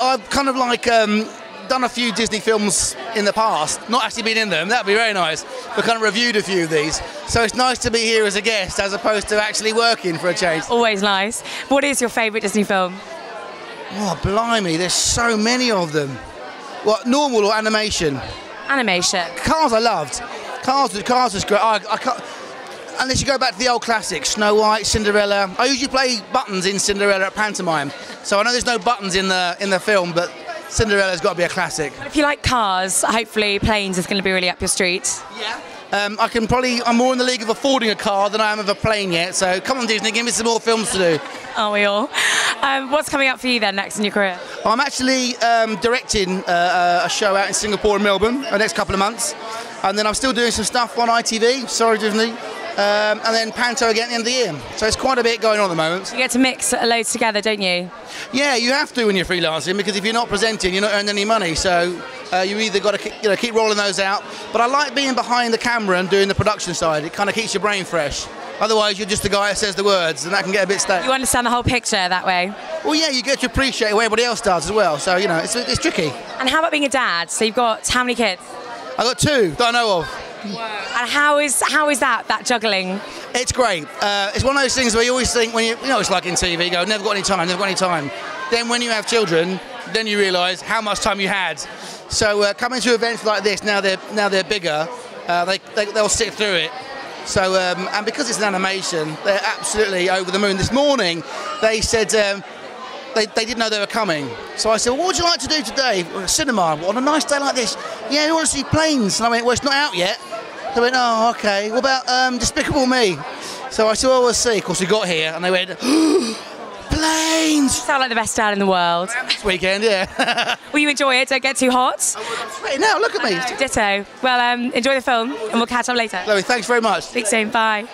I've kind of like um, done a few Disney films in the past, not actually been in them. That'd be very nice. But kind of reviewed a few of these, so it's nice to be here as a guest as opposed to actually working for a change. Always nice. What is your favourite Disney film? Oh, blimey! There's so many of them. What normal or animation? Animation. Cars I loved. Cars, Cars was great. I, I can't, unless you go back to the old classics, Snow White, Cinderella. I usually play buttons in Cinderella at pantomime, so I know there's no buttons in the in the film, but Cinderella's got to be a classic. If you like cars, hopefully planes is going to be really up your street. Yeah. Um, I can probably. I'm more in the league of affording a car than I am of a plane yet. So come on, Disney, give me some more films to do. Are we all? Um, what's coming up for you then next in your career? I'm actually um, directing uh, a show out in Singapore and Melbourne the next couple of months, and then I'm still doing some stuff on ITV. Sorry, Disney. Um, and then Panto again at the end of the year. So it's quite a bit going on at the moment. You get to mix loads together, don't you? Yeah, you have to when you're freelancing because if you're not presenting, you're not earning any money. So uh, you either got to keep, you know, keep rolling those out. But I like being behind the camera and doing the production side. It kind of keeps your brain fresh. Otherwise, you're just the guy that says the words, and that can get a bit stale. You understand the whole picture that way. Well, yeah, you get to appreciate what everybody else does as well. So you know, it's, it's tricky. And how about being a dad? So you've got how many kids? I got two that I know of. And how is how is that that juggling? It's great. Uh, it's one of those things where you always think when you, you know, it's like in TV, you go, never got any time, never got any time. Then when you have children, then you realise how much time you had. So uh, coming to events like this, now they're now they're bigger, uh, they, they they'll sit through it. So um, and because it's an animation, they're absolutely over the moon. This morning, they said. Um, they, they didn't know they were coming. So I said, well, what would you like to do today? Cinema. On a nice day like this? Yeah, we want to see planes. And I went, well, it's not out yet. They went, oh, okay. What about um, Despicable Me? So I saw we'll see. Of course, we got here and they went, planes! Sound like the best dad in the world. This weekend, yeah. Will you enjoy it? Don't get too hot. Hey, now, look at me. Ditto. Well, um, enjoy the film, and we'll catch up later. Chloe, thanks very much. Speak soon. Bye.